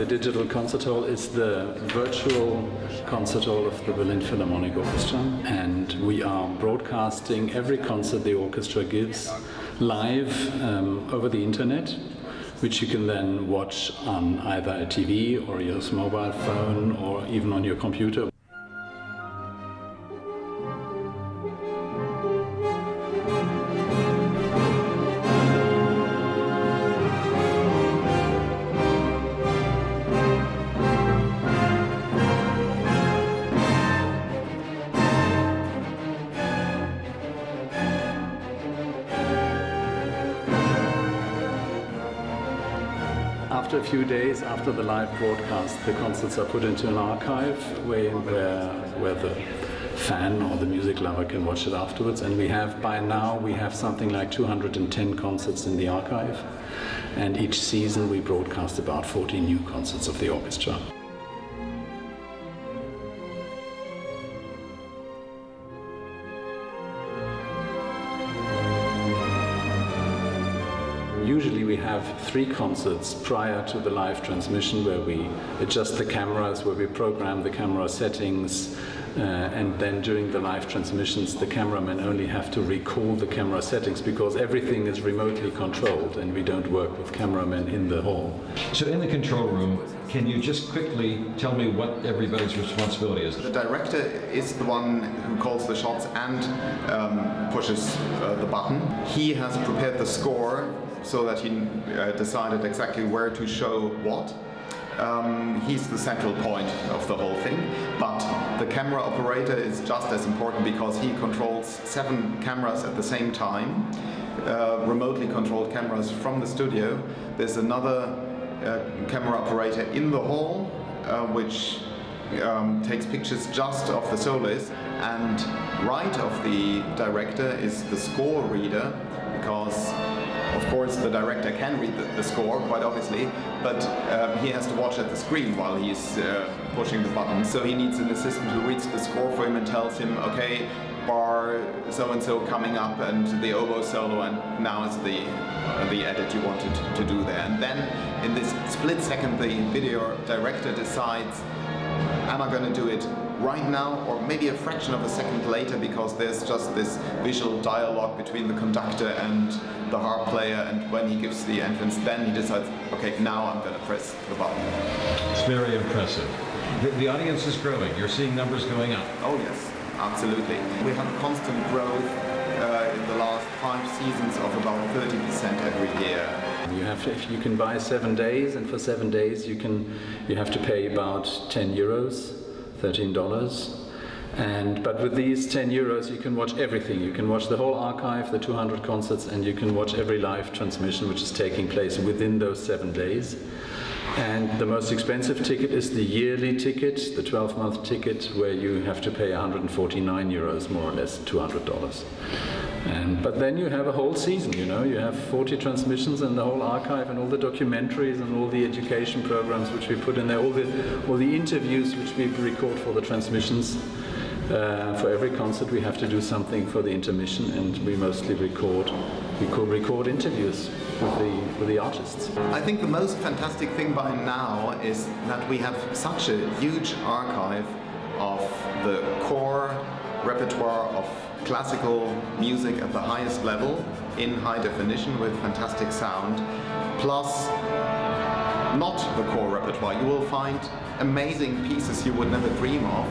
The Digital Concert Hall is the virtual concert hall of the Berlin Philharmonic Orchestra, and we are broadcasting every concert the orchestra gives live um, over the internet, which you can then watch on either a TV or your mobile phone or even on your computer. After a few days after the live broadcast, the concerts are put into an archive where, where, the fan or the music lover can watch it afterwards. And we have, by now, we have something like 210 concerts in the archive. And each season we broadcast about 40 new concerts of the orchestra. Usually we have three concerts prior to the live transmission where we adjust the cameras, where we program the camera settings, uh, and then during the live transmissions the cameramen only have to recall the camera settings because everything is remotely controlled and we don't work with cameramen in the hall. So in the control room, can you just quickly tell me what everybody's responsibility is? The director is the one who calls the shots and um, pushes uh, the button. He has prepared the score so that he uh, decided exactly where to show what. Um, he's the central point of the whole thing, but the camera operator is just as important because he controls seven cameras at the same time, uh, remotely controlled cameras from the studio. There's another uh, camera operator in the hall, uh, which um, takes pictures just of the soloist, and right of the director is the score reader, because of course, the director can read the, the score, quite obviously, but um, he has to watch at the screen while he's uh, pushing the button. So he needs an assistant who reads the score for him and tells him, okay, bar so-and-so coming up and the oboe solo and now is the, uh, the edit you wanted to do there. And then in this split second, the video director decides, am I going to do it right now or maybe a fraction of a second later because there's just this visual dialogue between the conductor and the harp player and when he gives the entrance then he decides okay now I'm going to press the button. It's very impressive. The, the audience is growing. You're seeing numbers going up. Oh yes, absolutely. We have constant growth seasons of about 30% every year. You have to, if you can buy seven days, and for seven days you can you have to pay about 10 euros $13. And, but with these 10 euros, you can watch everything. You can watch the whole archive, the 200 concerts, and you can watch every live transmission which is taking place within those seven days. And the most expensive ticket is the yearly ticket, the 12 month ticket, where you have to pay 149 euros, more or less, $200. And, but then you have a whole season, you know, you have 40 transmissions and the whole archive and all the documentaries and all the education programs which we put in there, all the, all the interviews which we record for the transmissions. Uh, for every concert we have to do something for the intermission and we mostly record we could record interviews with the, with the artists. I think the most fantastic thing by now is that we have such a huge archive of the core repertoire of classical music at the highest level in high definition with fantastic sound, plus not the core repertoire. You will find amazing pieces you would never dream of